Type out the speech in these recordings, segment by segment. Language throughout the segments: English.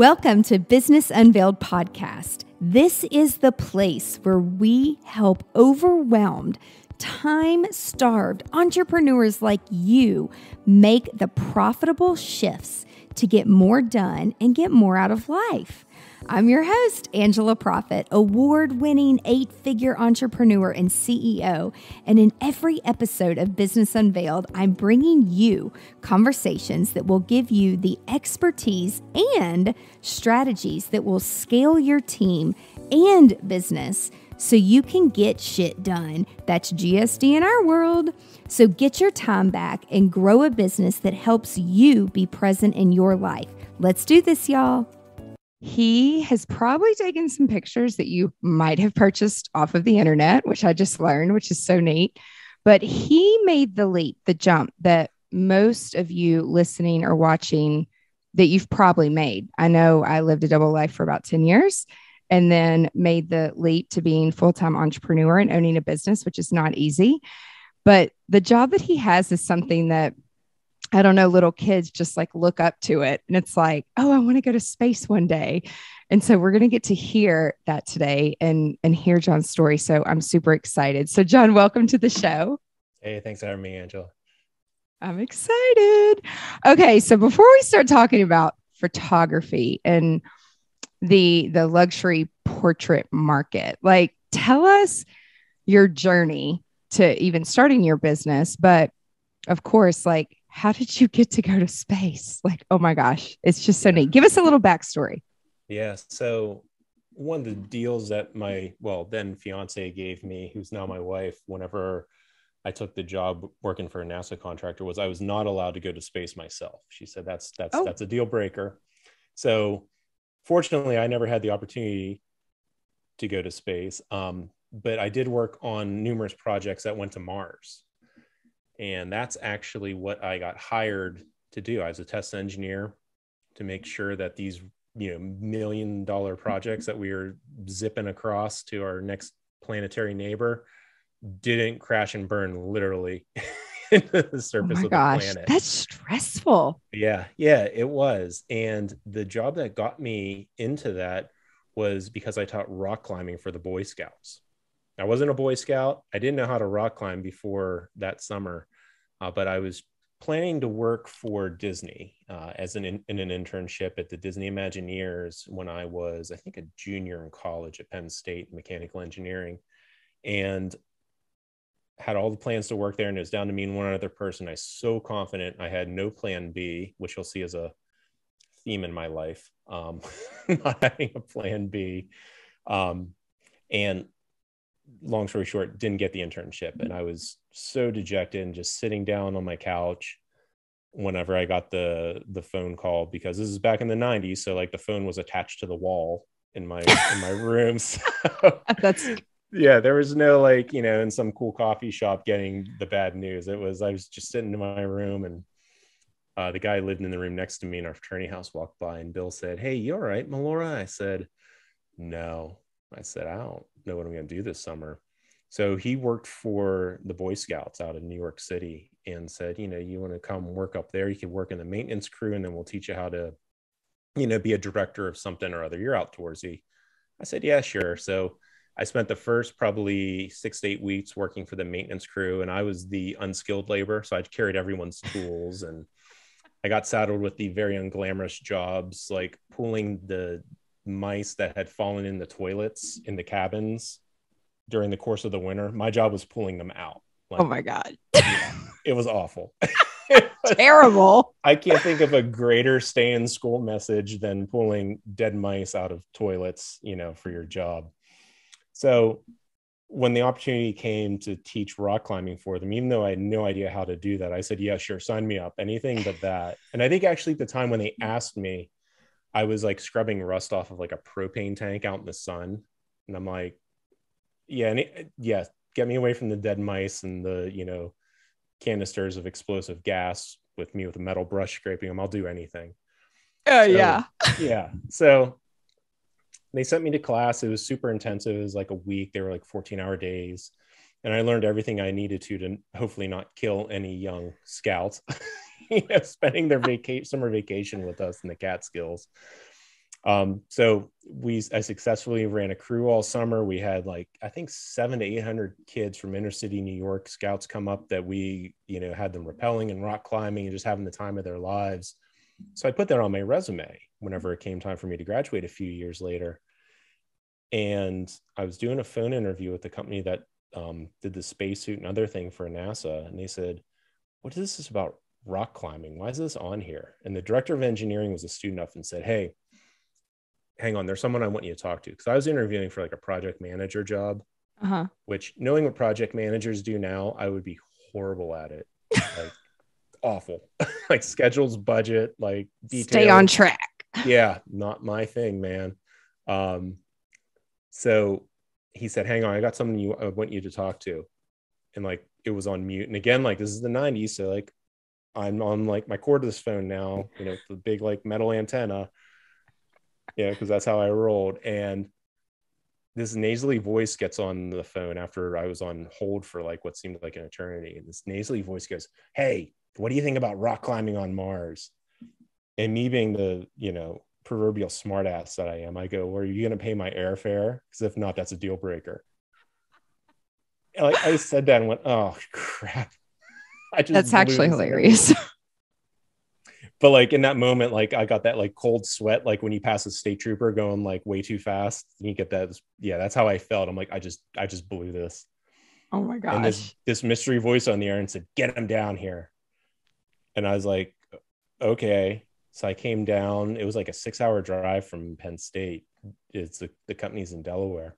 Welcome to Business Unveiled Podcast. This is the place where we help overwhelmed, time starved entrepreneurs like you make the profitable shifts to get more done and get more out of life. I'm your host, Angela Proffitt, award winning eight figure entrepreneur and CEO. And in every episode of Business Unveiled, I'm bringing you conversations that will give you the expertise and strategies that will scale your team and business so you can get shit done. That's GSD in our world. So get your time back and grow a business that helps you be present in your life. Let's do this, y'all. He has probably taken some pictures that you might have purchased off of the internet, which I just learned, which is so neat. But he made the leap, the jump that most of you listening or watching that you've probably made. I know I lived a double life for about 10 years and then made the leap to being full-time entrepreneur and owning a business, which is not easy. But the job that he has is something that I don't know, little kids just like look up to it. And it's like, oh, I want to go to space one day. And so we're going to get to hear that today and and hear John's story. So I'm super excited. So John, welcome to the show. Hey, thanks for having me, Angela. I'm excited. Okay, so before we start talking about photography and the the luxury portrait market, like tell us your journey to even starting your business, but of course, like how did you get to go to space? Like, oh my gosh, it's just so neat. Give us a little backstory. Yeah. So, one of the deals that my, well, then fiance gave me, who's now my wife, whenever I took the job working for a NASA contractor, was I was not allowed to go to space myself. She said that's that's oh. that's a deal breaker. So, fortunately, I never had the opportunity to go to space. Um, but I did work on numerous projects that went to Mars and that's actually what I got hired to do. I was a test engineer to make sure that these you know million dollar projects that we were zipping across to our next planetary neighbor didn't crash and burn literally into the oh surface oh of the gosh, planet. That's stressful. Yeah, yeah, it was. And the job that got me into that was because I taught rock climbing for the Boy Scouts. I wasn't a Boy Scout. I didn't know how to rock climb before that summer, uh, but I was planning to work for Disney uh, as an in, in, an internship at the Disney Imagineers when I was, I think, a junior in college at Penn State, mechanical engineering, and had all the plans to work there. And it was down to me and one other person. I was so confident I had no plan B, which you'll see as a theme in my life, um, not having a plan B. Um, and long story short, didn't get the internship. And I was so dejected and just sitting down on my couch whenever I got the the phone call because this is back in the 90s. So like the phone was attached to the wall in my in my room. So, That's yeah, there was no like, you know, in some cool coffee shop getting the bad news. It was I was just sitting in my room and uh, the guy lived in the room next to me in our fraternity house walked by and Bill said, Hey, you all right, Mollura? I said, No. I said, I don't know what I'm going to do this summer. So he worked for the Boy Scouts out in New York City and said, you know, you want to come work up there, you can work in the maintenance crew and then we'll teach you how to, you know, be a director of something or other. You're outdoorsy. I said, yeah, sure. So I spent the first probably six to eight weeks working for the maintenance crew and I was the unskilled labor. So I carried everyone's tools and I got saddled with the very unglamorous jobs like pulling the mice that had fallen in the toilets in the cabins during the course of the winter. My job was pulling them out. Like, oh my god, it was awful. Terrible. I can't think of a greater stay in school message than pulling dead mice out of toilets, you know, for your job. So when the opportunity came to teach rock climbing for them, even though I had no idea how to do that, I said, yeah, sure, sign me up, anything but that. And I think actually at the time when they asked me, I was like scrubbing rust off of like a propane tank out in the sun. And I'm like, yeah, and it, yeah, get me away from the dead mice and the, you know, canisters of explosive gas with me with a metal brush scraping them. I'll do anything. Oh, so, yeah. yeah. So they sent me to class. It was super intensive. It was like a week. They were like 14 hour days. And I learned everything I needed to to hopefully not kill any young scouts. you know, spending their summer vacation with us in the Catskills. Um, so we I successfully ran a crew all summer. We had like I think seven to eight hundred kids from inner city New York scouts come up that we you know had them rappelling and rock climbing and just having the time of their lives. So I put that on my resume whenever it came time for me to graduate a few years later. And I was doing a phone interview with the company that um, did the spacesuit and other thing for NASA, and they said, "What is this about rock climbing? Why is this on here?" And the director of engineering was a student up and said, "Hey." hang on, there's someone I want you to talk to. Because I was interviewing for like a project manager job, Uh-huh. which knowing what project managers do now, I would be horrible at it. Like awful. like schedules, budget, like. Stay on track. yeah, not my thing, man. Um, so he said, hang on, I got someone you I want you to talk to. And like it was on mute. And again, like this is the 90s. So like I'm on like my cordless phone now, you know, the big like metal antenna yeah, because that's how I rolled. And this nasally voice gets on the phone after I was on hold for like what seemed like an eternity. And this nasally voice goes, Hey, what do you think about rock climbing on Mars? And me being the, you know, proverbial smartass that I am, I go, well, Are you going to pay my airfare? Because if not, that's a deal breaker. Like I said that and went, Oh, crap. I just That's actually hilarious. but like in that moment like i got that like cold sweat like when you pass a state trooper going like way too fast. You get that yeah that's how i felt. I'm like i just i just blew this. Oh my and this this mystery voice on the air and said get him down here. And i was like okay. So i came down. It was like a six hour drive from penn state. It's the, the company's in delaware.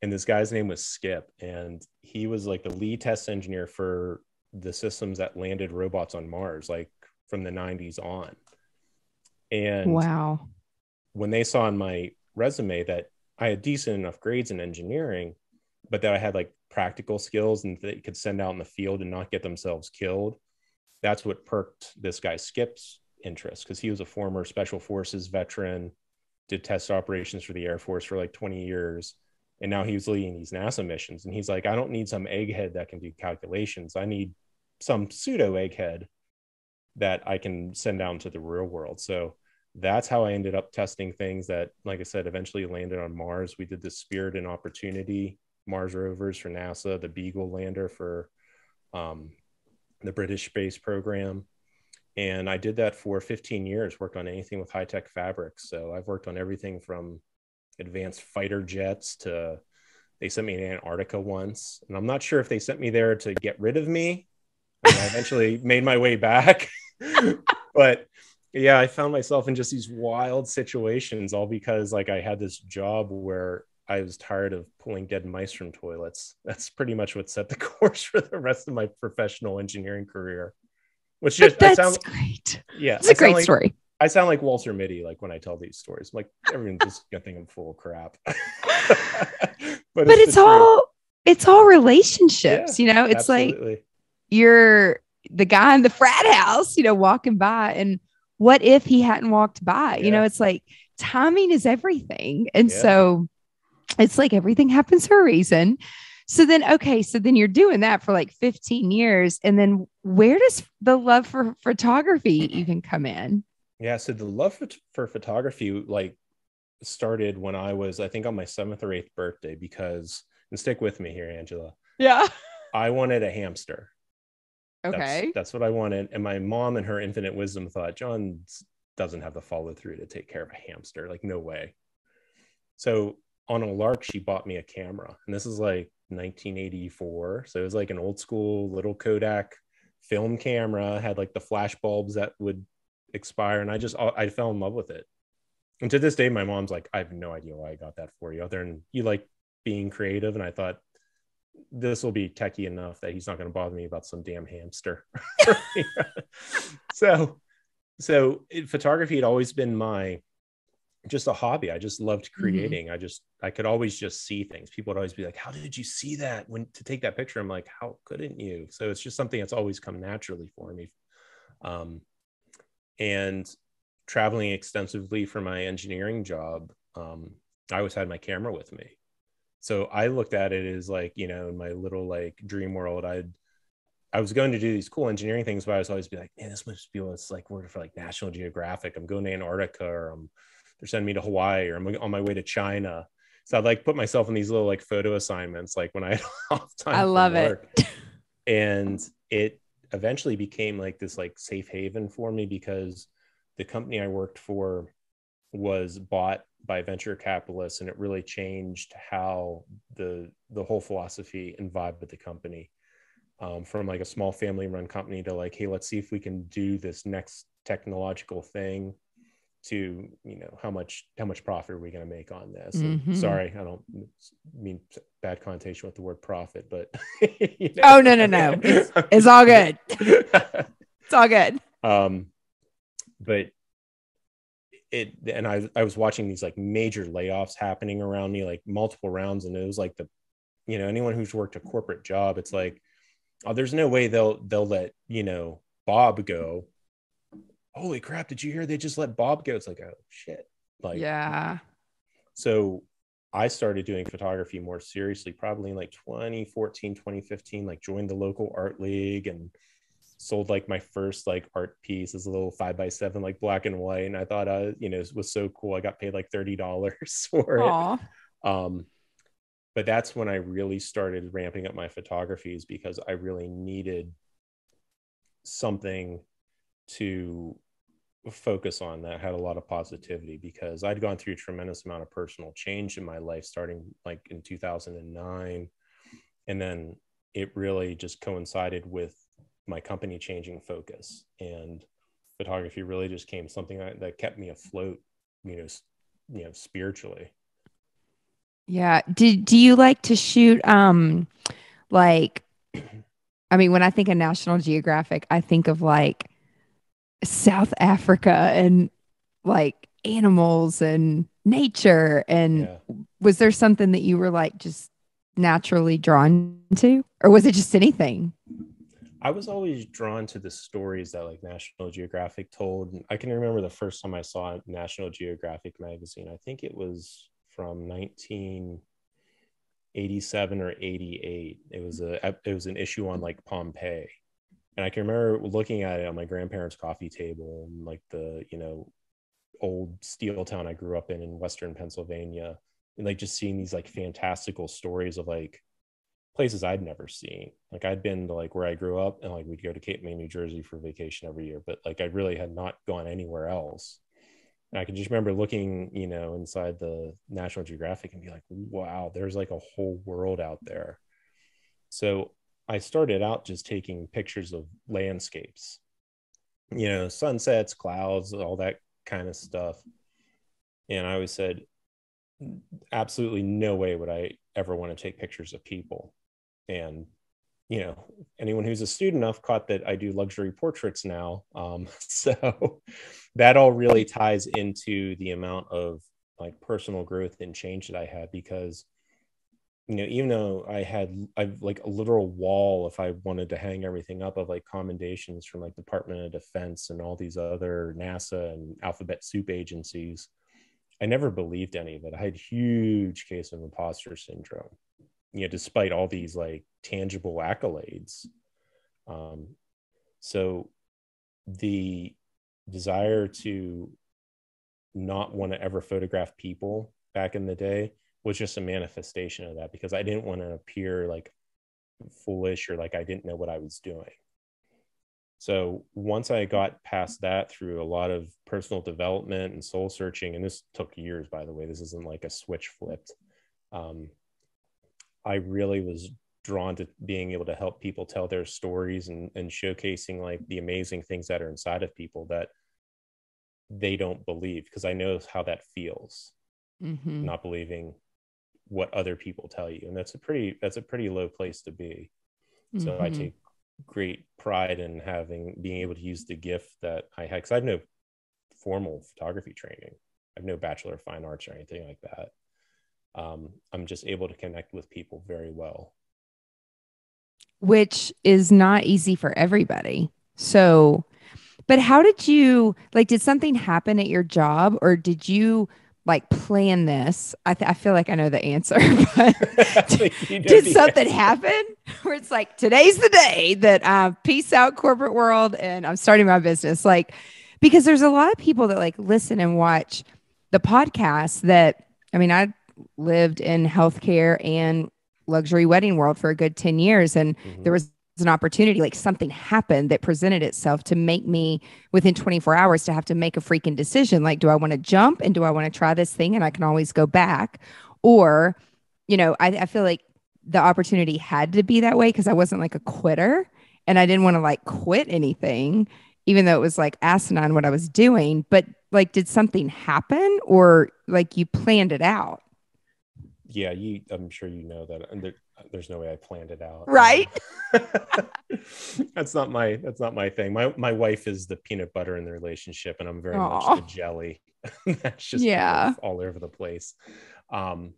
And this guy's name was skip. And he was like the lead test engineer for the systems that landed robots on mars like from the 90s on. And wow. when they saw in my resume that I had decent enough grades in engineering, but that I had like practical skills and they could send out in the field and not get themselves killed, that's what perked this guy Skip's interest because he was a former special forces veteran, did test operations for the Air Force for like 20 years. And now he was leading these NASA missions. And he's like, I don't need some egghead that can do calculations. I need some pseudo egghead that I can send down to the real world. So that's how I ended up testing things that, like I said, eventually landed on Mars. We did the Spirit and Opportunity Mars rovers for NASA, the Beagle lander for um, the British space program. And I did that for 15 years, worked on anything with high tech fabrics. So I've worked on everything from advanced fighter jets to they sent me to Antarctica once. And I'm not sure if they sent me there to get rid of me. I eventually made my way back. but yeah, I found myself in just these wild situations, all because like I had this job where I was tired of pulling dead mice from toilets. That's pretty much what set the course for the rest of my professional engineering career. Which just that's I sound, great. yeah, It's a I great like, story. I sound like Walter Mitty, like when I tell these stories. I'm like everyone's just gonna think I'm full of crap. but, But it's truth. all it's all relationships, you know? It's like you're the guy in the frat house, you know, walking by. And what if he hadn't walked by? You know, it's like timing is everything. And Yeah. so it's like everything happens for a reason. So then, okay, so then you're doing that for like 15 years. And then where does the love for photography even come in? Yeah, so the love for, photography like started when I was, I think, on my seventh or eighth birthday. Because, and stick with me here, Angela. Yeah. I wanted a hamster. That's- Okay. that's, what I wanted. And my mom, and her infinite wisdom, thought John doesn't have the follow through to take care of a hamster. Like, no way. So on a lark, she bought me a camera, and this is like 1984. So it was like an old school little Kodak film camera. Had like the flash bulbs that would expire, and I just I fell in love with it. And to this day, my mom's like, I have no idea why I got that for you, other than you like being creative. And I thought this will be techie enough that he's not going to bother me about some damn hamster. so, so it, photography had always been my just a hobby. I just loved creating. I just I could always just see things. People would always be like, "How did you see that when to take that picture?" I'm like, "How couldn't you?" So it's just something that's always come naturally for me. Um, and traveling extensively for my engineering job, um, I always had my camera with me. So I looked at it as like, you know, in my little like dream world, I'd I was going to do these cool engineering things, but I was always be like, man, this must be what's like working for like National Geographic. I'm going to Antarctica or I'm they're sending me to Hawaii or I'm on my way to China. So I'd like put myself in these little like photo assignments, like when I had off time. I love work. it. and it eventually became like this like safe haven for me because the company I worked for was bought by venture capitalists and it really changed how the the whole philosophy and vibe of the company um, from like a small family run company to like hey let's see if we can do this next technological thing to you know how much how much profit are we going to make on this mm-hmm. sorry i don't mean bad connotation with the word profit but you know. oh no no no it's, it's all good it's all good um but it and I I was watching these like major layoffs happening around me, like multiple rounds, and it was like the, you know, anyone who's worked a corporate job, it's like, oh, there's no way they'll they'll let you know Bob go. Holy crap! Did you hear they just let Bob go? It's like, oh shit! Like, yeah. So I started doing photography more seriously, probably in like 2014, 2015. Like joined the local art league and sold like my first like art piece as a little five by seven like black and white and i thought uh you know it was so cool i got paid like $30 for Aww. it um but that's when i really started ramping up my photographies because i really needed something to focus on that had a lot of positivity because i'd gone through a tremendous amount of personal change in my life starting like in 2009 and then it really just coincided with my company changing focus. And photography really just came something that, that kept me afloat you know you know spiritually. Yeah. Do, do you like to shoot um like i mean when i think of national geographic i think of like south africa and like animals and nature and yeah. was there something that you were like just naturally drawn to or was it just anything I was always drawn to the stories that like National Geographic told. I can remember the first time I saw National Geographic magazine. I think it was from 1987 or 88. It was a it was an issue on like Pompeii. And I can remember looking at it on my grandparents' coffee table and like the, you know, old steel town I grew up in in western Pennsylvania and like just seeing these like fantastical stories of like places I'd never seen. Like I'd been to like where I grew up and like we'd go to Cape May, New Jersey for vacation every year, but like I really had not gone anywhere else. And I can just remember looking, you know, inside the National Geographic and be like, wow, there's like a whole world out there. So I started out just taking pictures of landscapes, you know, sunsets, clouds, all that kind of stuff. And I always said, absolutely no way would I ever want to take pictures of people and you know anyone who's a student enough caught that i do luxury portraits now um, so that all really ties into the amount of like personal growth and change that i had because you know even though i had i've like a literal wall if i wanted to hang everything up of like commendations from like department of defense and all these other nasa and alphabet soup agencies i never believed any of it. I had huge case of imposter syndrome you know despite all these like tangible accolades. Um so the desire to not want to ever photograph people back in the day was just a manifestation of that because I didn't want to appear like foolish or like I didn't know what I was doing. So once I got past that through a lot of personal development and soul searching, and this took years, by the way, this isn't like a switch flipped. Um, I really was drawn to being able to help people tell their stories and, and showcasing like the amazing things that are inside of people that they don't believe because I know how that feels. Mm-hmm. Not believing what other people tell you. And that's a pretty that's a pretty low place to be. Mm-hmm. So I mm-hmm. take great pride in having being able to use the gift that I had because I have no formal photography training. I have no bachelor of fine arts or anything like that um, I'm just able to connect with people very well. Which is not easy for everybody. So, but how did you like? Did something happen at your job, or did you like plan this? I, th- I feel like I know the answer, but did something happen where it's like today's the day that uh, peace out corporate world and I'm starting my business? Like, because there's a lot of people that like listen and watch the podcast that I mean, I lived in healthcare and luxury wedding world for a good 10 years and mm-hmm. there was an opportunity like something happened that presented itself to make me within 24 hours to have to make a freaking decision. Like do i want to jump and do i want to try this thing and i can always go back? Or you know i, I feel like the opportunity had to be that way because i wasn't like a quitter and i didn't want to like quit anything even though it was like asinine what i was doing. But like did something happen or like you planned it out? Yeah you i'm sure you know that. And there, there's no way i planned it out. Right? That's not my that's not my thing. My my wife is the peanut butter in the relationship and i'm very Aww. much the jelly. That's just yeah. all over the place. Um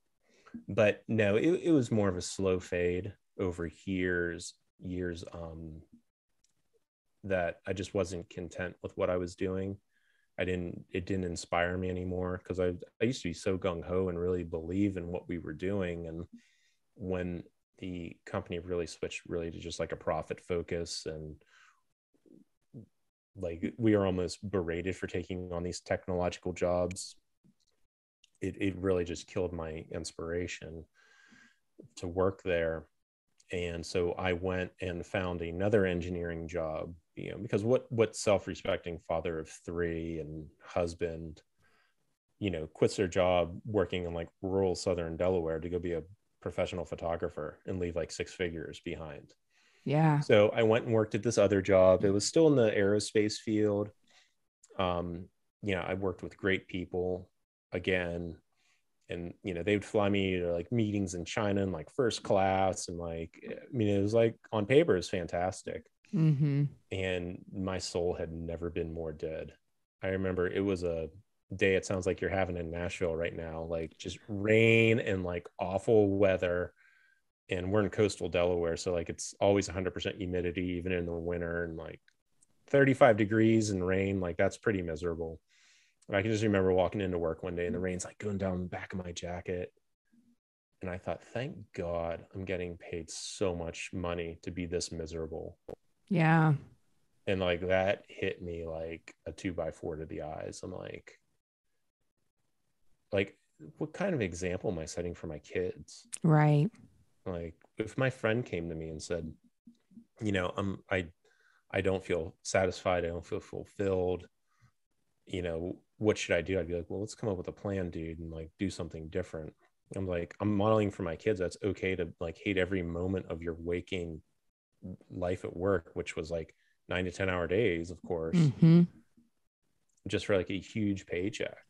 but no it, it was more of a slow fade over years years um that i just wasn't content with what i was doing. I didn't it didn't inspire me anymore because I I used to be so gung ho and really believe in what we were doing and when the company really switched really to just like a profit focus and like we are almost berated for taking on these technological jobs. It, it really just killed my inspiration to work there. And so i went and found another engineering job you know because what what self-respecting father of three and husband you know quits their job working in like rural southern delaware to go be a professional photographer and leave like six figures behind. Yeah. So i went and worked at this other job. It was still in the aerospace field. Um you know i worked with great people again. And you know they would fly me to like meetings in china and like first class and like i mean it was like on paper it's fantastic. Mm-hmm. and my soul had never been more dead. I remember it was a day it sounds like you're having in nashville right now like just rain and like awful weather and we're in coastal delaware so like it's always 100% humidity even in the winter and like 35 degrees and rain like that's pretty miserable I can just remember walking into work one day and the mm-hmm. rain's like going down the back of my jacket. And I thought, thank God I'm getting paid so much money to be this miserable. Yeah. And like that hit me like a two by four to the eyes. I'm like, like, what kind of example am I setting for my kids? Right. Like, if my friend came to me and said, you know, I'm, I, I don't feel satisfied. I don't feel fulfilled. You know, what should I do? I'd be like, well, let's come up with a plan, dude, and like do something different. I'm like, I'm modeling for my kids. That's okay to like hate every moment of your waking life at work, which was like nine to 10 hour days, of course, mm-hmm. just for like a huge paycheck.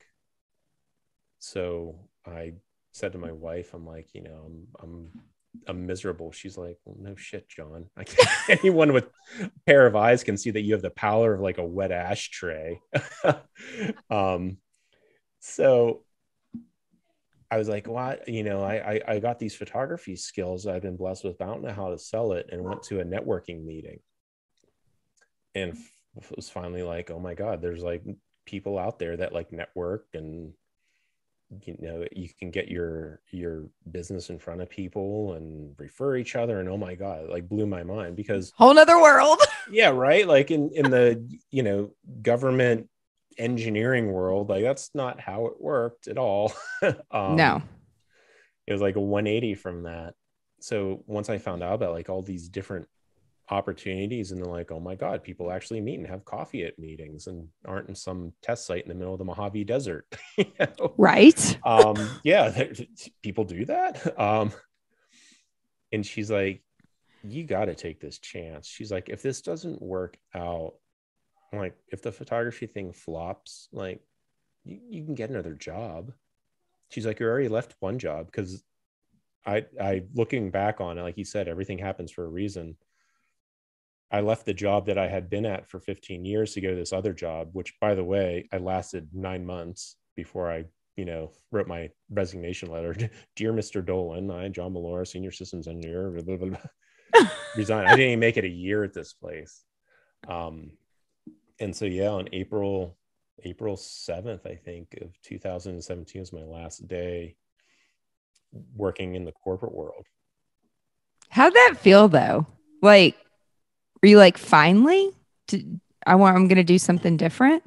So I said to my wife, I'm like, you know, I'm, I'm I'm miserable. She's like, well, no shit, John. I can't. Anyone with a pair of eyes can see that you have the power of like a wet ashtray. um, so I was like, what? You know, I, I, I got these photography skills I've been blessed with. I don't know how to sell it, and went to a networking meeting, and f- was finally like, oh my god, there's like people out there that like network and you know you can get your your business in front of people and refer each other and oh my god like blew my mind because whole nother world. Yeah right? Like in in the you know government engineering world like that's not how it worked at all. Um, no. it was like a 180 from that. So once i found out about like all these different opportunities and they're like oh my god people actually meet and have coffee at meetings and aren't in some test site in the middle of the mojave desert. You know? right. Um yeah people do that. Um and she's like you got to take this chance. She's like if this doesn't work out like if the photography thing flops like you, you can get another job. She's like you already left one job because i i looking back on it like you said everything happens for a reason I left the job that I had been at for 15 years to go to this other job, which by the way, I lasted nine months before I, you know, wrote my resignation letter. Dear Mr. Dolan, I, John Mollura, senior systems engineer, blah, blah, blah, resign. I didn't even make it a year at this place. Um, and so, yeah, on April, April 7th, I think of 2017 was my last day working in the corporate world. How'd that feel though? Like, were you like, finally? I want, I'm going to do something different?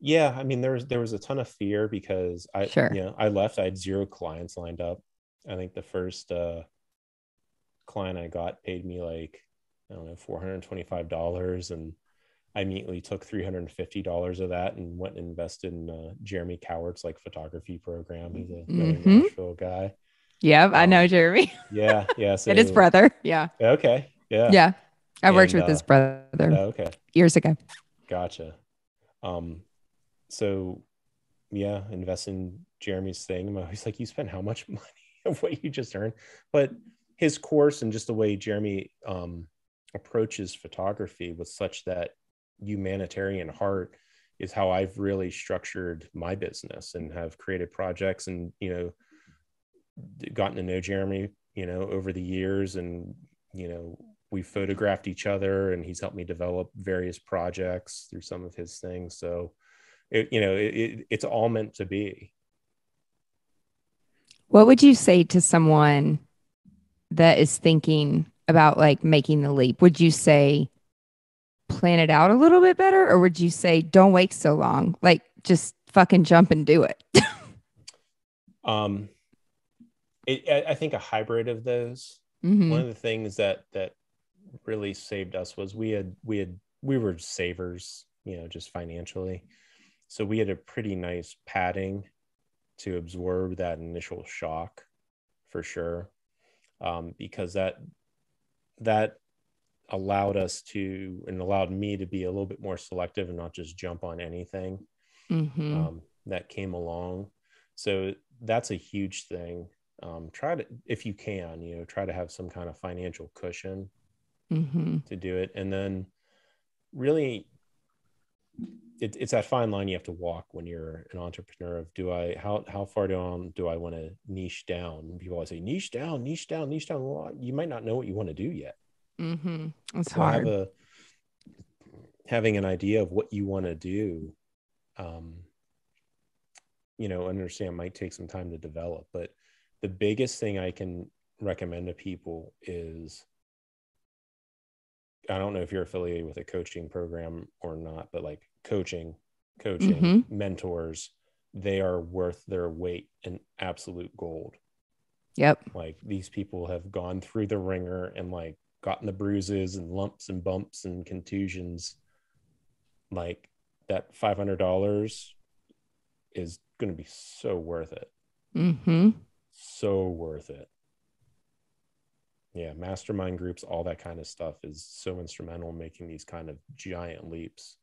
Yeah, I mean there was there was a ton of fear because I Sure. you know, I left, I had zero clients lined up. I think the first uh client I got paid me like I don't know, $425 and I immediately took $350 of that and went and invested in uh, Jeremy Cowart's like photography program. He's a Mhm. Nashville guy. Yep, I Um, know Jeremy Yeah, yeah. So and his brother. Yeah, Okay. Yeah. yeah. I worked And, with his uh, brother Oh, okay. years ago. Gotcha. Um, so yeah, invest in Jeremy's thing. I'm always like, you spent how much money of what you just earned? But his course and just the way Jeremy um approaches photography with such that humanitarian heart is how I've really structured my business and have created projects and you know gotten to know Jeremy, you know, over the years and you know we photographed each other and he's helped me develop various projects through some of his things so it, you know it, it, it's all meant to be What would you say to someone that is thinking about like making the leap? Would you say plan it out a little bit better or would you say don't wait so long? Like just fucking jump and do it. um it, I, I think a hybrid of those Mhm. one of the things that that really saved us was we had we had we were savers you know just financially so we had a pretty nice padding to absorb that initial shock for sure um, because that that allowed us to and allowed me to be a little bit more selective and not just jump on anything Mhm. um, that came along. So that's a huge thing. Um, try to, if you can, you know, try to have some kind of financial cushion Mhm. to do it, and then really, it, it's that fine line you have to walk when you're an entrepreneur. Of do I how how far down do I want to niche down? People always say niche down, niche down, niche down. Well, you might not know what you want to do yet. Mm-hmm. It's so hard. a having an idea of what you want to do um you know understand might take some time to develop but the biggest thing i can recommend to people is i don't know if you're affiliated with a coaching program or not but like coaching coaching Mhm. mentors they are worth their weight in absolute gold Yep. like these people have gone through the ringer and like gotten the bruises and lumps and bumps and contusions like that $500 is going to be so worth it Mhm. so worth it yeah mastermind groups all that kind of stuff is so instrumental in making these kind of giant leaps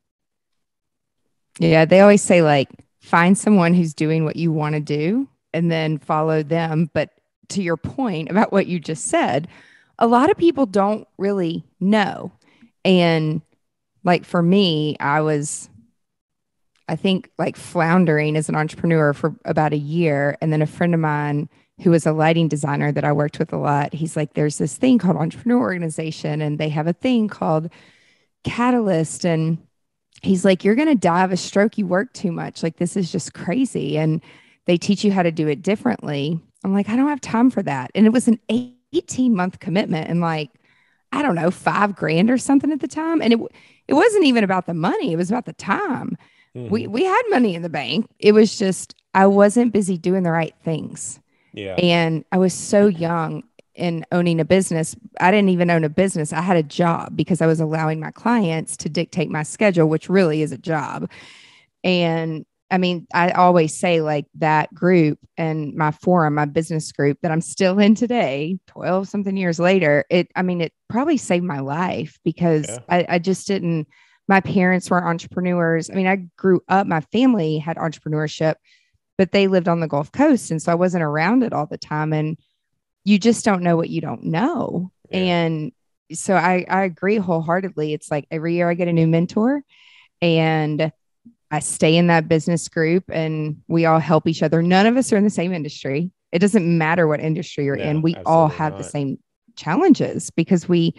Yeah, they always say like find someone who's doing what you want to do and then follow them. But to your point about what you just said, a lot of people don't really know. And like for me, I was, I think, like floundering as an entrepreneur for about a year. And then a friend of mine who was a lighting designer that I worked with a lot, he's like, there's this thing called Entrepreneur Organization, and they have a thing called Catalyst. And he's like, You're going to die of a stroke. You work too much. Like, this is just crazy. And they teach you how to do it differently. I'm like, I don't have time for that. And it was an 18 month commitment and like, I don't know, five grand or something at the time. And it, it wasn't even about the money, it was about the time. We, Mhm. we had money in the bank. It was just, I wasn't busy doing the right things. Yeah And I was so young in owning a business. I didn't even own a business. I had a job because I was allowing my clients to dictate my schedule, which really is a job. And I mean, I always say like that group and my forum, my business group that I'm still in today, 12 something years later, it, I mean, it probably saved my life because Yeah. I, I just didn't, my parents were entrepreneurs. I mean, I grew up, my family had entrepreneurship, but they lived on the Gulf Coast. And so I wasn't around it all the time. And you just don't know what you don't know. Yeah. And so I, I agree wholeheartedly. It's like every year I get a new mentor and I stay in that business group and we all help each other. None of us are in the same industry. It doesn't matter what industry you're in. We all have the same challenges because we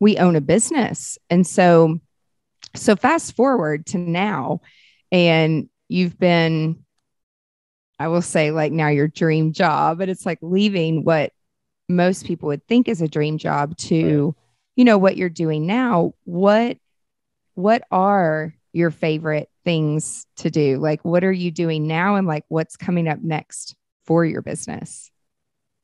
we own a business. And so so fast forward to now and you've been I will say like now your dream job, but it's like leaving what most people would think is a dream job to, you know, what you're doing now. What what are your favorite things to do? Like, what are you doing now? And like, what's coming up next for your business?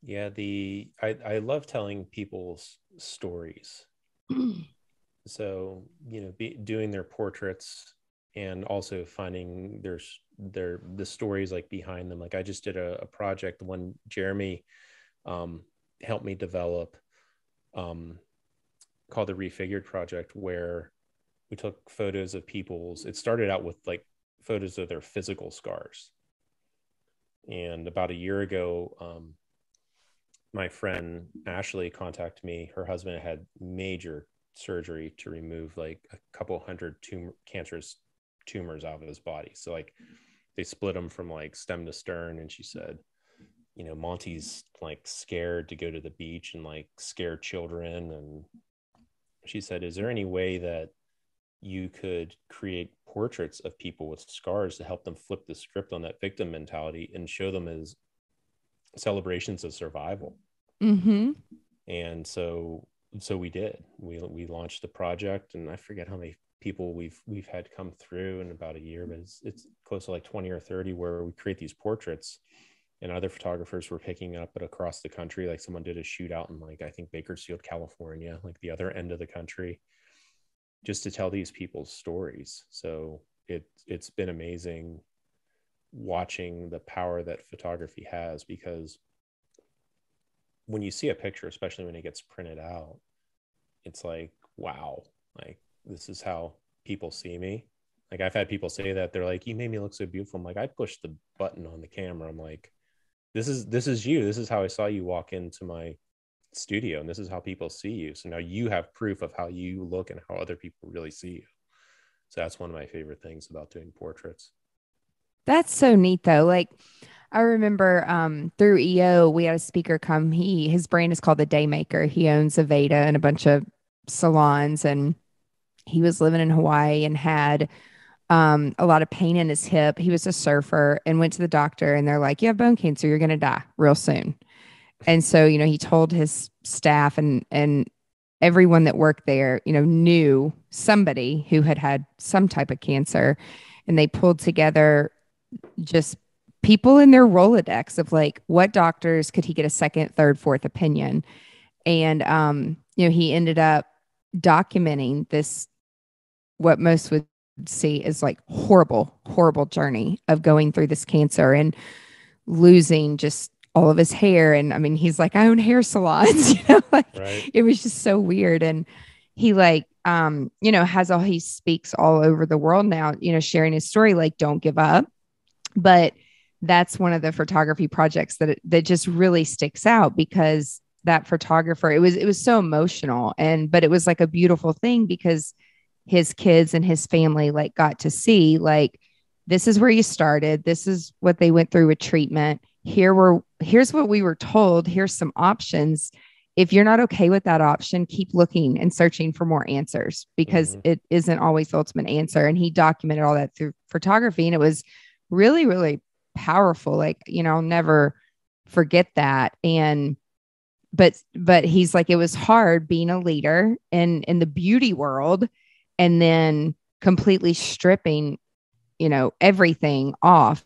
Yeah, the I, I love telling people's stories. so, you know, be, doing their portraits and also finding their their the stories like behind them. Like I just did a, a project, the one Jeremy um, helped me develop um, called the Refigured Project, where we took photos of people's. It started out with like photos of their physical scars, and about a year ago, um, my friend Ashley contacted me. Her husband had major surgery to remove like a couple hundred tumor cancerous tumors out of his body. So like they split him from like stem to stern, and she said you know monty's like scared to go to the beach and like scare children and she said is there any way that you could create portraits of people with scars to help them flip the script on that victim mentality and show them as celebrations of survival mm-hmm. and so so we did we we launched the project and i forget how many people we've we've had come through in about a year but mm-hmm. it's it's close to like 20 or 30 where we create these portraits and other photographers were picking up it across the country. Like someone did a shootout in like I think Bakersfield, California, like the other end of the country, just to tell these people's stories. So it it's been amazing watching the power that photography has because when you see a picture, especially when it gets printed out, it's like, wow, like this is how people see me. Like I've had people say that they're like, you made me look so beautiful. I'm like, I pushed the button on the camera. I'm like, this is this is you. This is how i saw you walk into my studio and this is how people see you. So now you have proof of how you look and how other people really see you. So that's one of my favorite things about doing portraits. That's so neat though. Like i remember um, through eo we had a speaker come. He his brand is called the daymaker. He owns aveda and a bunch of salons and he was living in hawaii and had um, a lot of pain in his hip. He was a surfer and went to the doctor, and they're like, You have bone cancer. You're going to die real soon. And so, you know, he told his staff and, and, everyone that worked there, you know, knew somebody who had had some type of cancer and they pulled together just people in their Rolodex of like what doctors could he get a second, third, fourth opinion. And um, you know, he ended up documenting this what most would see is like horrible, horrible journey of going through this cancer and losing just all of his hair. And I mean, he's like, I own hair salons, you know, like right. it was just so weird. And he like, um, you know, has all he speaks all over the world now, you know, sharing his story, like, don't give up. But that's one of the photography projects that that just really sticks out because that photographer, it was it was so emotional and but it was like a beautiful thing because his kids and his family like got to see like this is where you started. This is what they went through with treatment. Here were here's what we were told. Here's some options. If you're not okay with that option keep looking and searching for more answers because mm-hmm. it isn't always the ultimate answer. And he documented all that through photography and it was really really powerful. Like you know I'll never forget that. And but but he's like it was hard being a leader in in the beauty world and then completely stripping, you know, everything off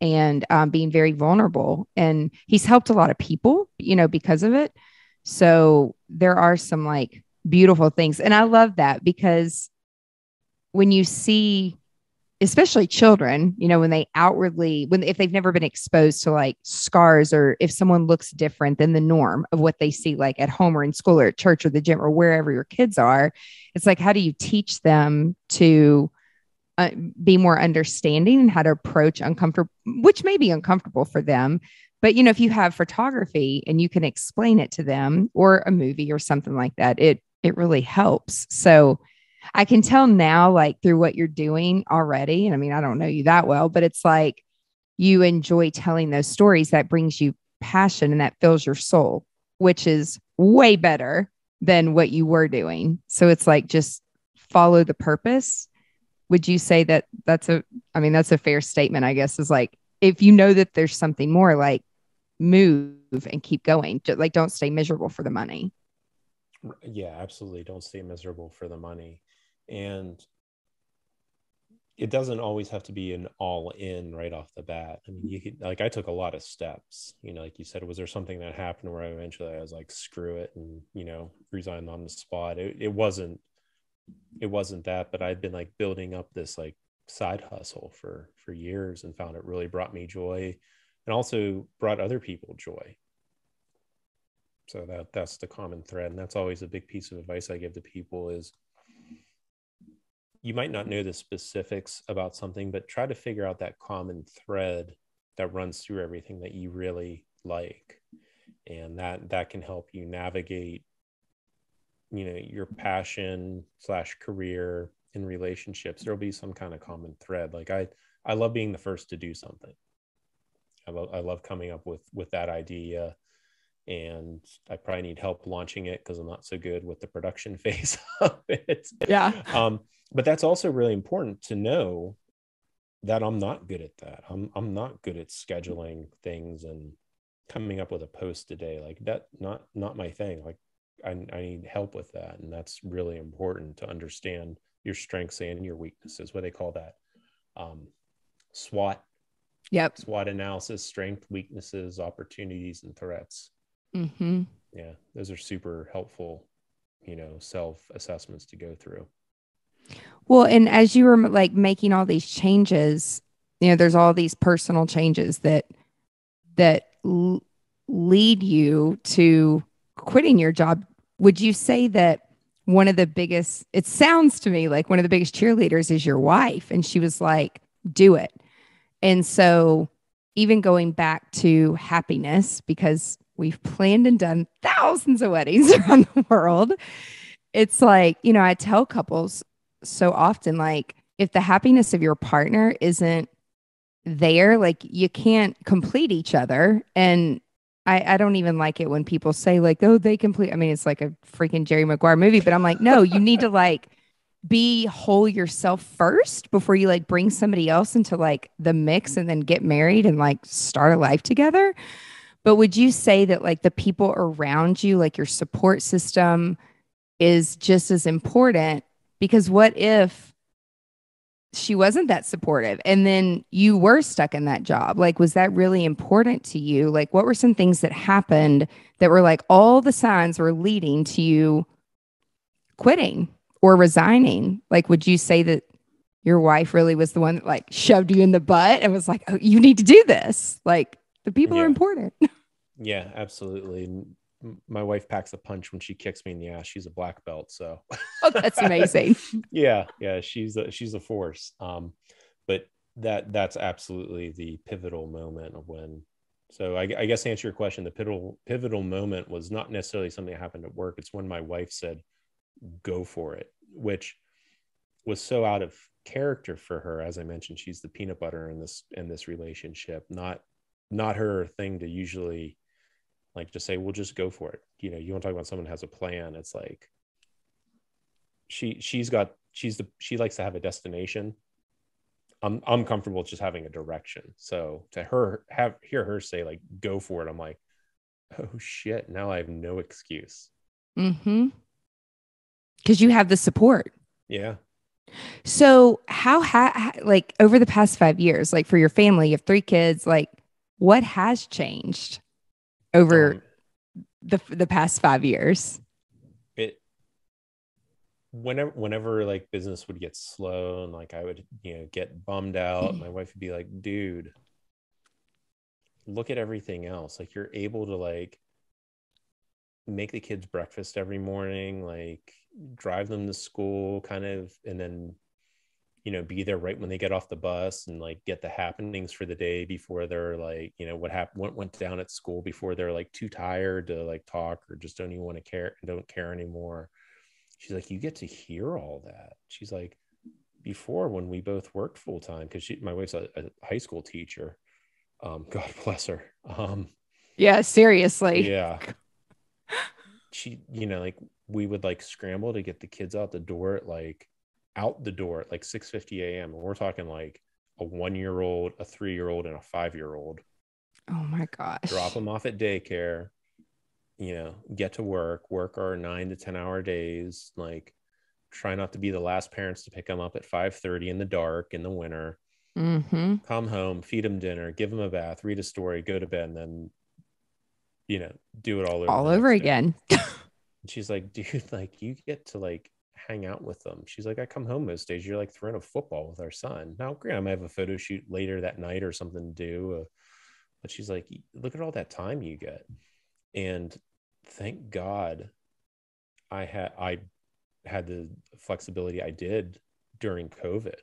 and um, being very vulnerable. And he's helped a lot of people, you know, because of it. So there are some like beautiful things. And I love that because when you see especially children, you know, when they outwardly, when if they've never been exposed to like scars or if someone looks different than the norm of what they see like at home or in school or at church or the gym or wherever your kids are, it's like, how do you teach them to uh, be more understanding and how to approach uncomfortable, which may be uncomfortable for them. But, you know, if you have photography and you can explain it to them or a movie or something like that, it, it really helps. So, I can tell now, like through what you're doing already. And I mean, I don't know you that well, but it's like you enjoy telling those stories that brings you passion and that fills your soul, which is way better than what you were doing. So it's like just follow the purpose. Would you say that that's a, I mean, that's a fair statement, I guess, is like if you know that there's something more, like move and keep going, just like don't stay miserable for the money. Yeah, absolutely. Don't stay miserable for the money. And it doesn't always have to be an all in right off the bat. I mean, you could like I took a lot of steps. You know, like you said, was there something that happened where I eventually I was like, screw it, and you know, resigned on the spot. It, it wasn't, it wasn't that, but I'd been like building up this like side hustle for for years and found it really brought me joy, and also brought other people joy. So that that's the common thread, and that's always a big piece of advice I give to people is you might not know the specifics about something, but try to figure out that common thread that runs through everything that you really like. And that that can help you navigate, you know, your passion slash career in relationships. There'll be some kind of common thread. Like I I love being the first to do something. I love I love coming up with with that idea and I probably need help launching it because I'm not so good with the production phase of it. Yeah. Um, but that's also really important to know that I'm not good at that. I'm I'm not good at scheduling things and coming up with a post today. Like that not not my thing. Like I, I need help with that. And that's really important to understand your strengths and your weaknesses, what they call that. Um, SWOT. Yep. SWOT analysis, strength, weaknesses, opportunities, and threats. Mm-hmm. Yeah, those are super helpful, you know, self assessments to go through. Well, and as you were like making all these changes, you know, there's all these personal changes that that l- lead you to quitting your job. Would you say that one of the biggest it sounds to me like one of the biggest cheerleaders is your wife and she was like, "Do it." And so even going back to happiness because we've planned and done thousands of weddings around the world. It's like, you know, I tell couples so often like if the happiness of your partner isn't there, like you can't complete each other. And I, I don't even like it when people say like, oh, they complete. I mean, it's like a freaking Jerry Maguire movie, but I'm like, no, you need to like be whole yourself first before you like bring somebody else into like the mix and then get married and like start a life together. But would you say that like the people around you, like your support system, is just as important because what if she wasn't that supportive and then you were stuck in that job? Like, was that really important to you? Like, what were some things that happened that were like all the signs were leading to you quitting or resigning? Like, would you say that your wife really was the one that like shoved you in the butt and was like, oh, you need to do this? Like, the people Yeah. are important. Yeah, absolutely. My wife packs a punch when she kicks me in the ass. She's a black belt, so oh, that's amazing. yeah, yeah, she's a, she's a force. Um, but that that's absolutely the pivotal moment of when. So I, I guess to answer your question, the pivotal pivotal moment was not necessarily something that happened at work. It's when my wife said, "Go for it," which was so out of character for her. As I mentioned, she's the peanut butter in this in this relationship. Not not her thing to usually like just say, "We'll just go for it." You know, you want to talk about someone who has a plan. It's like she she's got she's the she likes to have a destination. I'm I'm comfortable just having a direction. So to her have hear her say like go for it, I'm like, oh shit, now I have no excuse. mm-hmm. Because you have the support. Yeah. So how ha- like over the past five years, like for your family, you have three kids, like what has changed over Um, the the past five years? it whenever whenever like business would get slow and like I would, you know, get bummed out, my wife would be like, dude, look at everything else. Like you're able to like make the kids breakfast every morning, like drive them to school, kind of, and then you know be there right when they get off the bus and like get the happenings for the day before they're like you know what happened what went down at school before they're like too tired to like talk or just don't even want to care and don't care anymore. She's like you get to hear all that. She's like before when we both worked full time because she my wife's a, a high school teacher um god bless her um Yeah, seriously. yeah. She you know like we would like scramble to get the kids out the door at like out the door at like 6 50 a.m and we're talking like a one year old a three year old and a five year old Oh my gosh. drop them off at daycare you know get to work work our nine to ten hour days like try not to be the last parents to pick them up at 5:30 in the dark in the winter. Mm-hmm. Come home, feed them dinner, give them a bath, read a story, go to bed, and then you know, do it all over All over day. again. And she's like, dude, like you get to like hang out with them. She's like, I come home most days. You're like throwing a football with our son. Now, granted, I might have a photo shoot later that night or something to do. Uh, but she's like, look at all that time you get. And thank God I had I had the flexibility I did during COVID.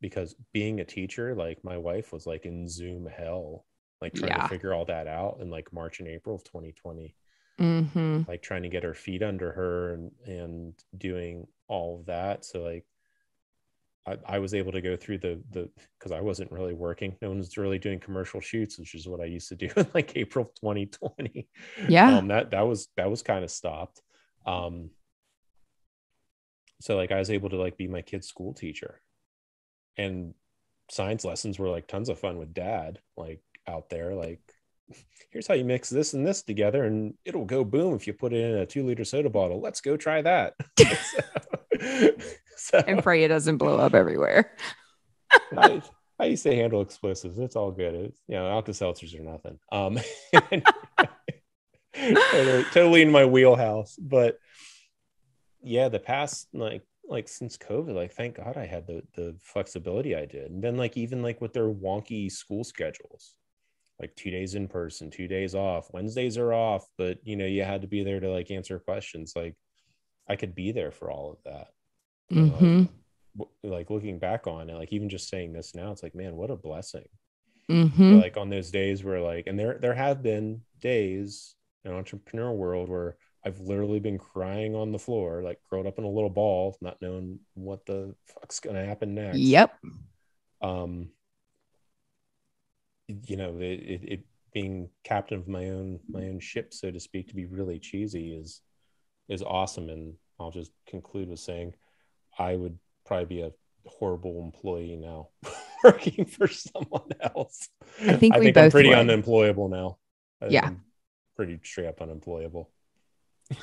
Because being a teacher, like my wife was like in Zoom hell, like trying Yeah. to figure all that out in like March and April of 2020 Mm-hmm. like trying to get her feet under her and and doing all of that so like I, I was able to go through the the because I wasn't really working. No one was really doing commercial shoots, which is what I used to do in like April 2020. Yeah. Um, that that was that was kind of stopped. Um, so like I was able to like be my kid's school teacher, and science lessons were like tons of fun with dad, like out there, like here's how you mix this and this together and it'll go boom if you put it in a two liter soda bottle. Let's go try that. So, so and pray it doesn't blow up everywhere. I, I used to handle explosives. It's all good. It's you know alka-seltzers or nothing. Um totally, totally in my wheelhouse. But yeah the past like like since covid like thank god i had the the flexibility i did. And then like even like with their wonky school schedules like two days in person two days off wednesdays are off but you know you had to be there to like answer questions like i could be there for all of that Mm-hmm. w- like looking back on it like even just saying this now it's like man what a blessing Mm-hmm. like on those days where like and there there have been days in entrepreneur world where I've literally been crying on the floor, like curled up in a little ball, not knowing what the fuck's gonna happen next. Yep. Um you know, it, it, being captain of my own my own ship, so to speak, to be really cheesy is is awesome. And I'll just conclude with saying I would probably be a horrible employee now working for someone else. I think I we I'm both pretty would. unemployable now. I Yeah. I'm pretty straight up unemployable.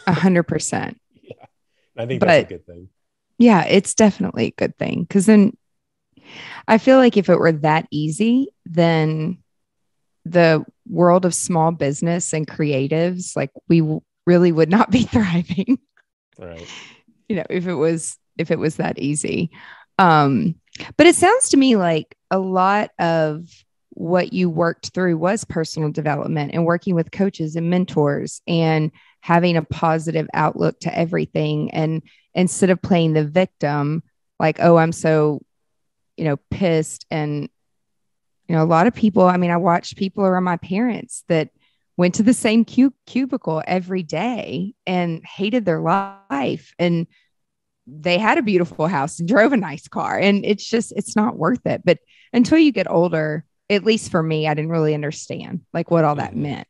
A hundred percent. Yeah. I think that's a good thing. Yeah, it's definitely a good thing. Cause then I feel like if it were that easy, then the world of small business and creatives, like we w- really would not be thriving. Right. you know if it was if it was that easy um but it sounds to me like a lot of what you worked through was personal development and working with coaches and mentors and having a positive outlook to everything and instead of playing the victim like oh i'm so you know pissed. And you know a lot of people i mean i watched people around my parents that went to the same cu- cubicle every day and hated their life. And they had a beautiful house and drove a nice car. And it's just it's not worth it. But until you get older at least for me i didn't really understand like what all that Mhm. meant.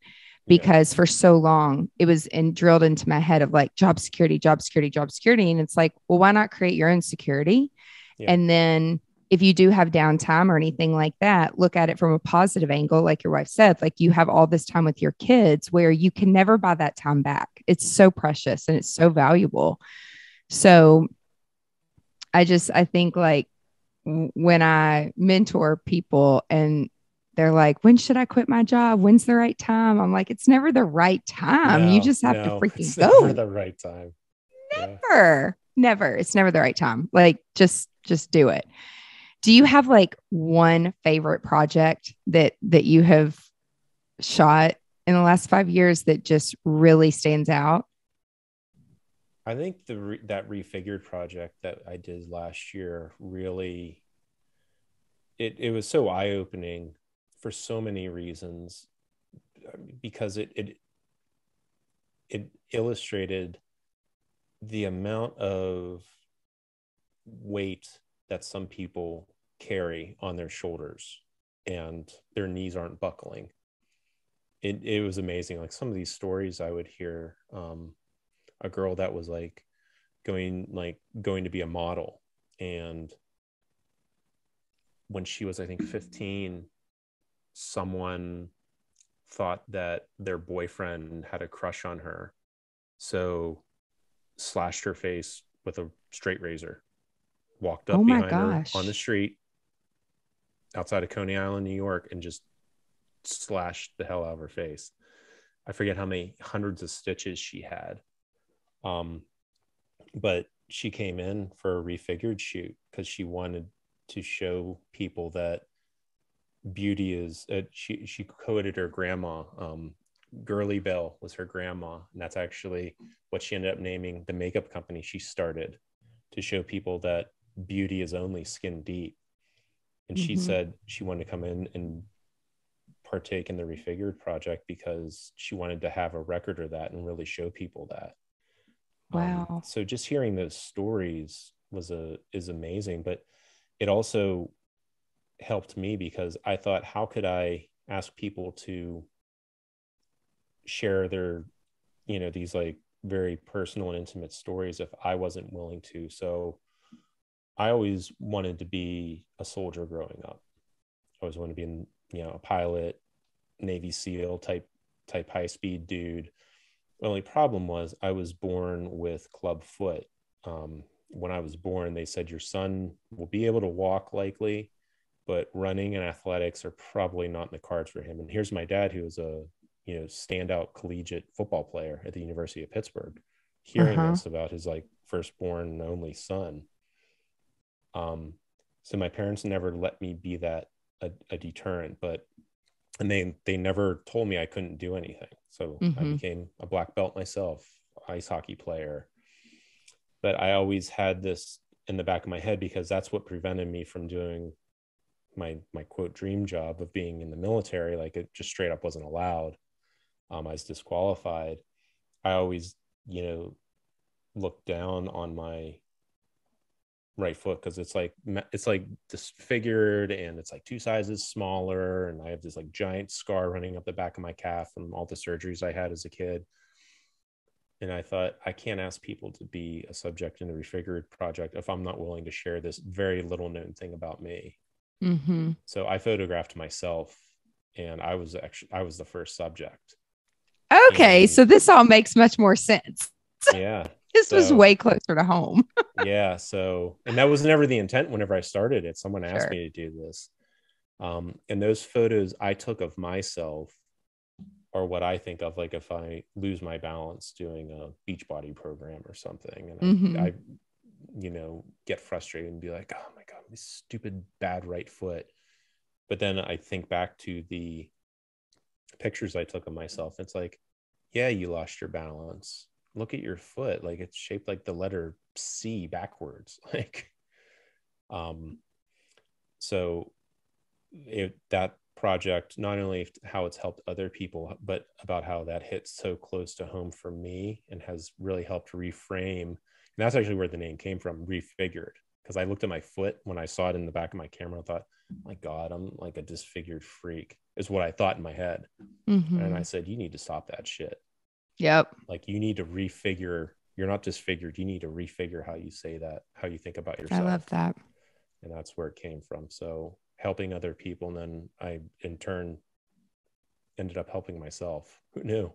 Because for so long it was in, drilled into my head of like job security job security job security. And it's like well why not create your own security? Yeah. and then if you do have downtime or anything like that look at it from a positive angle like your wife said like you have all this time with your kids where you can never buy that time back. It's so precious and it's so valuable. So i just i think like when i mentor people and they're like when should i quit my job? When's the right time? I'm like it's never the right time. You just have to no, freaking it's go. never the right time. Yeah. never never. It's never the right time. Like just just do it do you have like one favorite project that that you have shot in the last five years that just really stands out? I think the re- that refigured project that I did last year really it it was so eye opening for so many reasons because it it it illustrated the amount of weight that some people carry on their shoulders and their knees aren't buckling. It it was amazing. Like some of these stories I would hear um a girl that was like going like going to be a model and when she was i think 15 someone thought that their boyfriend had a crush on her so slashed her face with a straight razor. Walked up Oh behind her on the street outside of Coney Island, New York, and just slashed the hell out of her face. I forget how many hundreds of stitches she had. Um, but she came in for a refigured shoot because she wanted to show people that beauty is. Uh, she she quoted her grandma. Um, Girly Bell was her grandma, and that's actually what she ended up naming the makeup company she started to show people that beauty is only skin deep. And she Mhm. said she wanted to come in and partake in the refigured project because she wanted to have a record of that and really show people that. Um, Wow. so just hearing those stories was a is amazing, but it also helped me because I thought, how could I ask people to share their, you know, these like very personal and intimate stories if I wasn't willing to? So I always wanted to be a soldier growing up. I always wanted to be, in, you know, a pilot, Navy SEAL type type high speed dude. The only problem was I was born with club foot. Um, when I was born, they said your son will be able to walk likely, but running and athletics are probably not in the cards for him. And here's my dad, who was a you know standout collegiate football player at the University of Pittsburgh, hearing Uh-huh. this about his like firstborn and only son. Um, so my parents never let me be that a, a deterrent, but and they they never told me I couldn't do anything. So I Mhm. became a black belt myself, ice hockey player. But I always had this in the back of my head because that's what prevented me from doing my my quote dream job of being in the military. Like it just straight up wasn't allowed. Um, I was disqualified. I always, you know, looked down on my right foot because it's like it's like disfigured and it's like two sizes smaller and i have this like giant scar running up the back of my calf from all the surgeries i had as a kid and i thought i can't ask people to be a subject in the refigured project if i'm not willing to share this very little known thing about me Mm-hmm. so i photographed myself and i was actually i was the first subject Okay, And- so this all makes much more sense. yeah This was way closer to home. yeah so and that was never the intent whenever i started it someone asked Sure. me to do this um and those photos i took of myself are what i think of like if i lose my balance doing a beach body program or something and Mhm. I, I you know get frustrated and be like oh my god this stupid bad right foot but then i think back to the pictures i took of myself it's like yeah you lost your balance look at your foot like it's shaped like the letter c backwards like um so it that project not only how it's helped other people but about how that hits so close to home for me and has really helped reframe and that's actually where the name came from refigured because i looked at my foot when i saw it in the back of my camera i thought my god i'm like a disfigured freak is what i thought in my head Mhm. and i said you need to stop that shit Yep. like you need to refigure you're not disfigured you need to refigure how you say that how you think about yourself. I love that. and that's where it came from so helping other people and then i in turn ended up helping myself who knew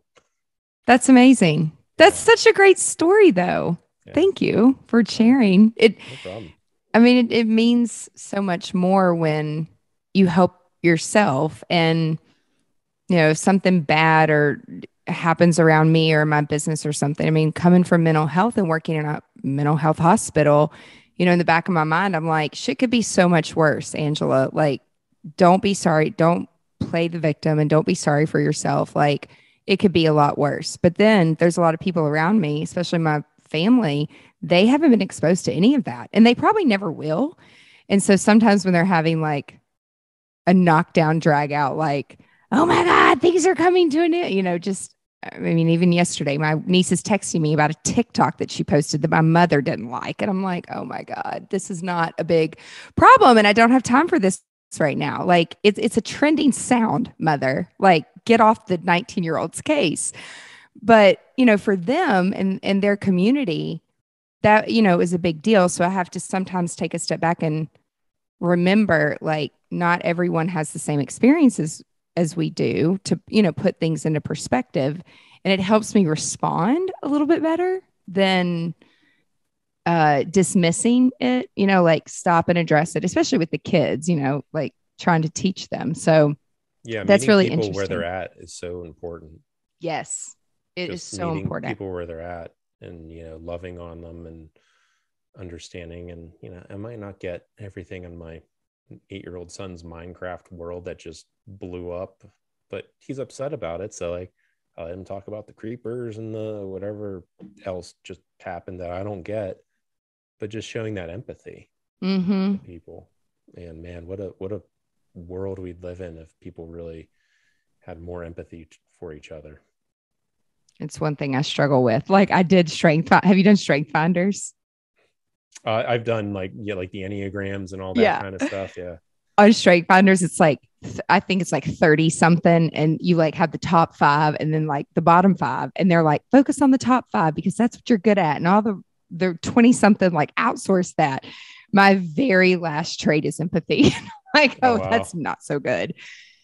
That's amazing. That's Yeah. such a great story, though. Yeah. Thank you for sharing. It, no problem I mean, it, it means so much more when you help yourself and, you know, if something bad or happens around me or my business or something. I mean, coming from mental health and working in a mental health hospital, you know, in the back of my mind, I'm like, shit could be so much worse, Angela. Like, don't be sorry. Don't play the victim and don't be sorry for yourself. Like, it could be a lot worse. But then there's a lot of people around me, especially my family, they haven't been exposed to any of that and they probably never will. And so sometimes when they're having like a knockdown drag out, like, oh my God, things are coming to an end, you know, just, I mean, even yesterday, my niece is texting me about a TikTok that she posted that my mother didn't like. And I'm like, oh my God, this is not a big problem. And I don't have time for this right now. Like, it's, it's a trending sound, mother. Like, get off the 19 year old's case. But, you know, for them and, and their community, that, you know, is a big deal. So I have to sometimes take a step back and remember like not everyone has the same experiences as we do to you know put things into perspective and it helps me respond a little bit better than uh, dismissing it, you know, like stop and address it, especially with the kids, you know, like trying to teach them. So yeah, that's really people interesting. Where they're at is so important. Yes, it is Just so important. People where they're at, and you know, loving on them and understanding. And you know, I might not get everything in my eight-year-old son's Minecraft world that just blew up, but he's upset about it. So like, I let him talk about the creepers and the whatever else just happened that I don't get, but just showing that empathy Mm-hmm. to people. And man, what a what a world we'd live in if people really had more empathy for each other. It's one thing I struggle with. Like I did strength. Have you done strength finders? Uh, I've done like yeah, like the enneagrams and all that Yeah. kind of stuff. Yeah, on strength finders it's like th- i think it's like 30 something and you like have the top five and then like the bottom five and they're like focus on the top five because that's what you're good at. And all the the 20 something like outsource that. My very last trait is empathy. Like Oh, oh, wow. that's not so good.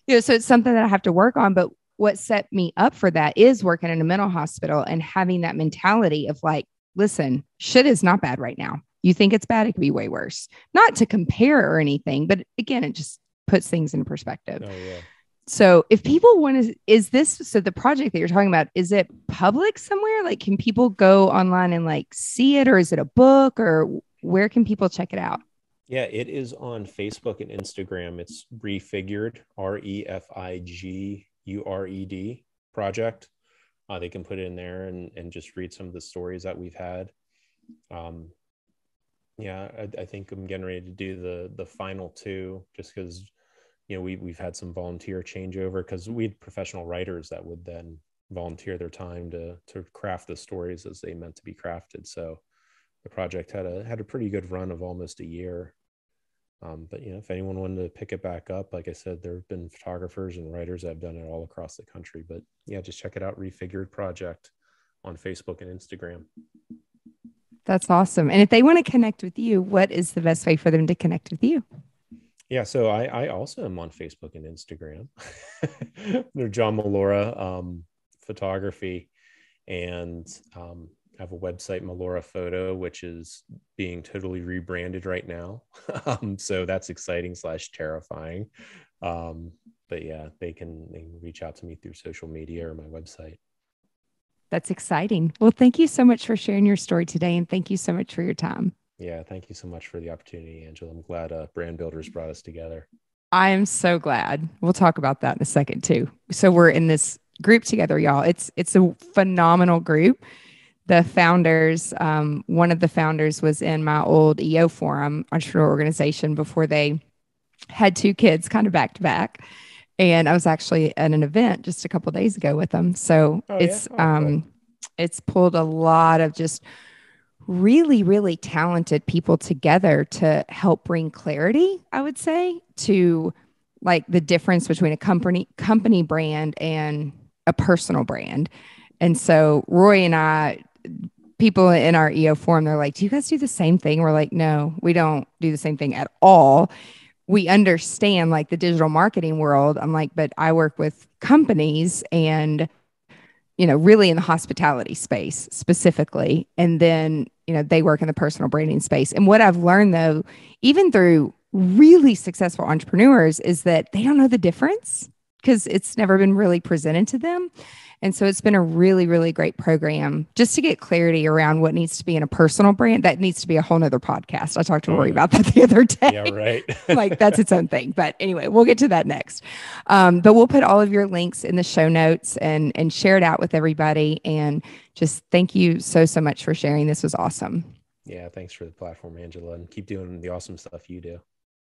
You know so it's something that i have to work on but what set me up for that is working in a mental hospital and having that mentality of like listen shit is not bad right now. You think it's bad it could be way worse. Not to compare or anything, but again, it just puts things in perspective. oh yeah. So if people want to, is this so the project that you're talking about, is it public somewhere? Like, can people go online and like see it, or is it a book, or where can people check it out? Yeah, it is on Facebook and Instagram. It's Refigured, R E F I G U R E D project. Uh, they can put it in there and, and just read some of the stories that we've had. Um, yeah, I, I think I'm getting ready to do the the final two just because you know we we've had some volunteer changeover because we had professional writers that would then volunteer their time to to craft the stories as they meant to be crafted. So the project had a had a pretty good run of almost a year. Um, but you know, if anyone wanted to pick it back up, like I said, there have been photographers and writers that have done it all across the country. But yeah, just check it out, Refigured Project on Facebook and Instagram. That's awesome. And if they want to connect with you, what is the best way for them to connect with you? Yeah, so I, I also am on Facebook and Instagram. They're John Mollura um, Photography, and um, I have a website, Mollura Photo, which is being totally rebranded right now. um, so that's exciting slash terrifying. Um, but yeah, they can they can reach out to me through social media or my website. That's exciting. Well, thank you so much for sharing your story today. And thank you so much for your time. Yeah, thank you so much for the opportunity, Angela. I'm glad uh, Brand Builders brought us together. I am so glad. We'll talk about that in a second too. So we're in this group together, y'all. It's it's a phenomenal group. The founders, um, one of the founders was in my old EO forum entrepreneur organization before they had two kids kind of back to back. And I was actually at an event just a couple days ago with them. So Oh, yeah? it's Oh, cool. um it's pulled a lot of just really, really talented people together to help bring clarity, I would say, to like the difference between a company company brand and a personal brand. And so Rory and I, people in our EO forum, they're like, Do you guys do the same thing? We're like, No, we don't do the same thing at all. We understand like the digital marketing world. I'm like, but I work with companies and you know, really in the hospitality space specifically. And then, you know, they work in the personal branding space. And what I've learned though, even through really successful entrepreneurs, is that they don't know the difference because it's never been really presented to them. And so it's been a really, really great program just to get clarity around what needs to be in a personal brand. That needs to be a whole nother podcast. I talked to Oh, Rory about that the other day Yeah, right. like that's its own thing. But anyway, we'll get to that next. Um, but we'll put all of your links in the show notes and and share it out with everybody. And just thank you so so much for sharing. This was awesome. yeah, thanks for the platform, Angela, and keep doing the awesome stuff you do.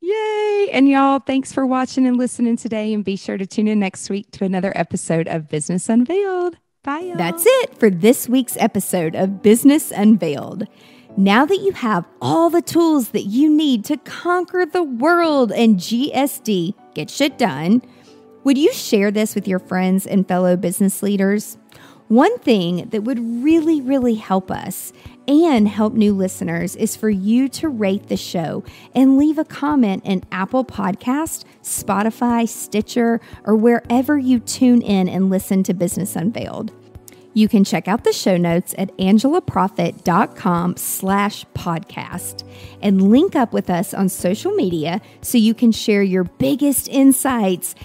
Yay! And y'all, thanks for watching and listening today. And be sure to tune in next week to another episode of Business Unveiled. Bye. Y'all. That's it for this week's episode of Business Unveiled. Now that you have all the tools that you need to conquer the world and GSD, get shit done, would you share this with your friends and fellow business leaders? One thing that would really, really help us and help new listeners is for you to rate the show and leave a comment in Apple Podcast, Spotify, Stitcher, or wherever you tune in and listen to Business Unveiled. You can check out the show notes at angelaproffitt.com slash podcast and link up with us on social media so you can share your biggest insights.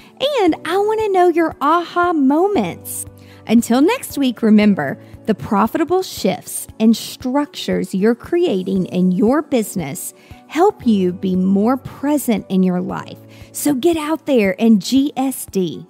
And I want to know your aha moments. Until next week, remember the profitable shifts and structures you're creating in your business help you be more present in your life. So get out there and GSD.